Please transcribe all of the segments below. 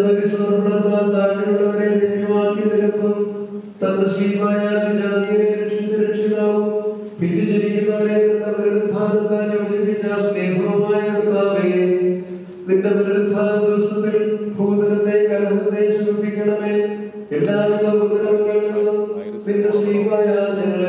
തനിക്ക് സമർപ്പണത്താൽ താഴ്ന്നിലുള്ളവരെ രമ്യമാക്കി നിരക്കും തന്റെ ശ്രീമായ നിരാഗിയെ രക്ഷിച്ച രക്ഷിതാവും ഭിന്നിച്ചിരിക്കുന്നവരെ തന്റെ പുനരുദ്ധാനത്താൽ യോജിപ്പിച്ച സ്നേഹവുമായ കർത്താവേ നിന്റെ പുനരുദ്ധാന ദിവസത്തിൽ ഭൂതനത്തെ കലഹത്തെ ശമിപ്പിക്കണമേ. എല്ലാവിധ ഉപദ്രവങ്ങളിൽ നിന്നും നിന്റെ ശ്രീമായ ഞങ്ങൾ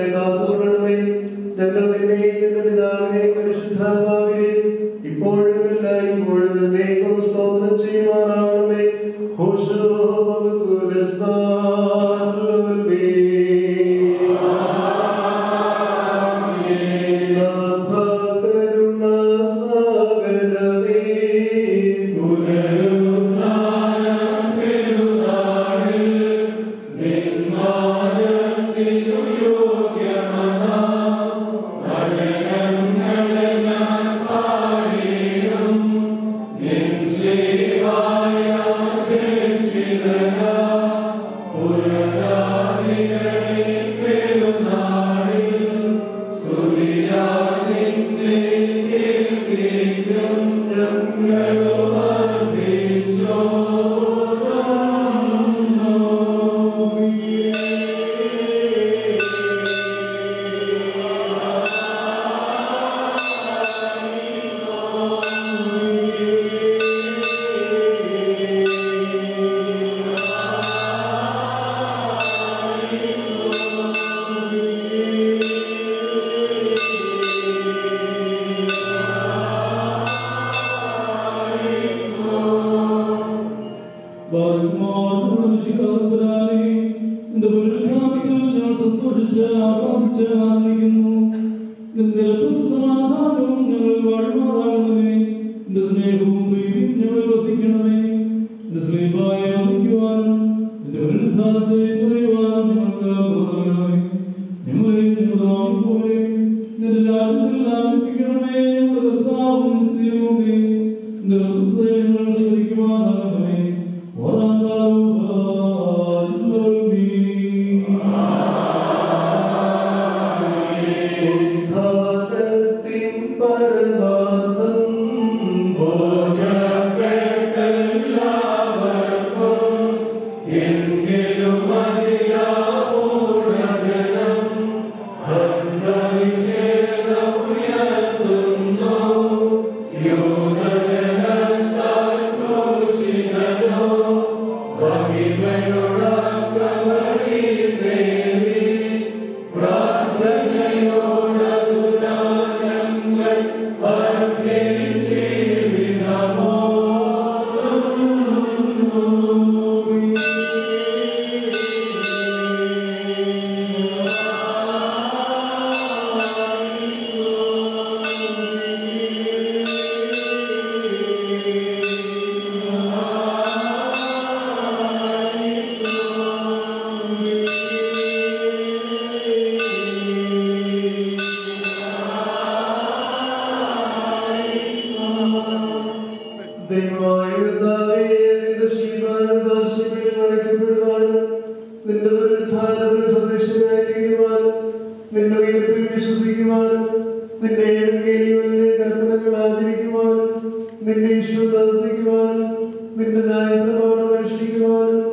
നിന്നായി പ്രമാണം അനുഷ്ഠിക്കുവാനും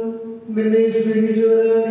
നിന്നെ സ്നേഹിച്ചവനായി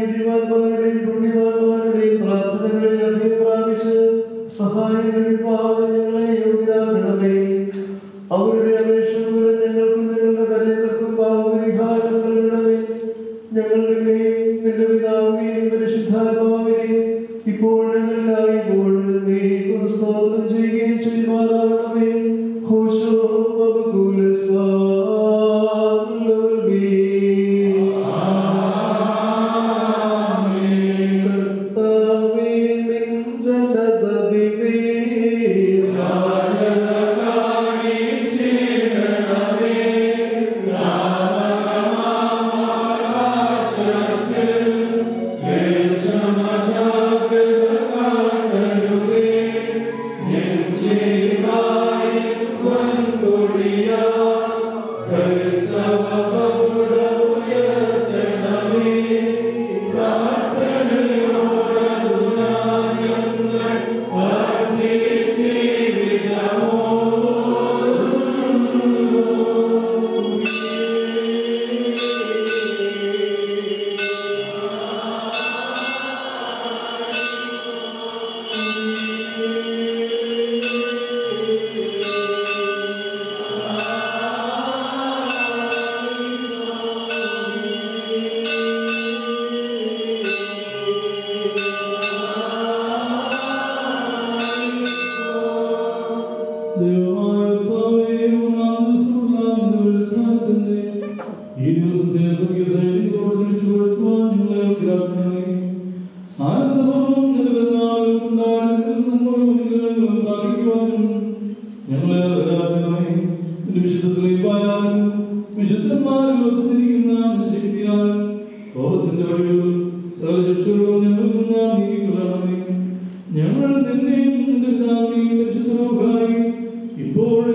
നിന്നെയും നീ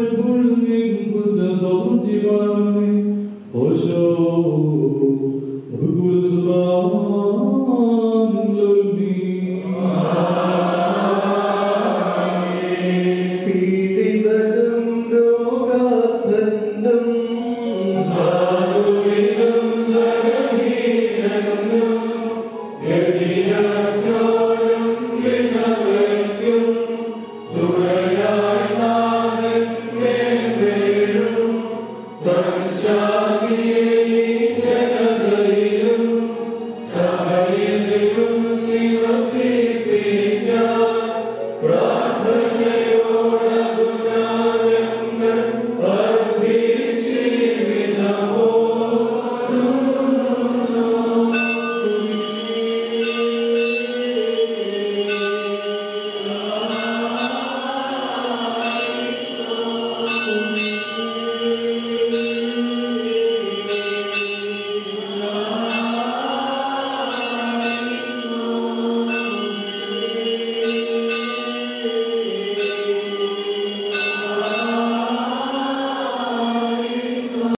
എപ്പോഴും നീക്കും സ്തുതിച്ച് ഓശോ.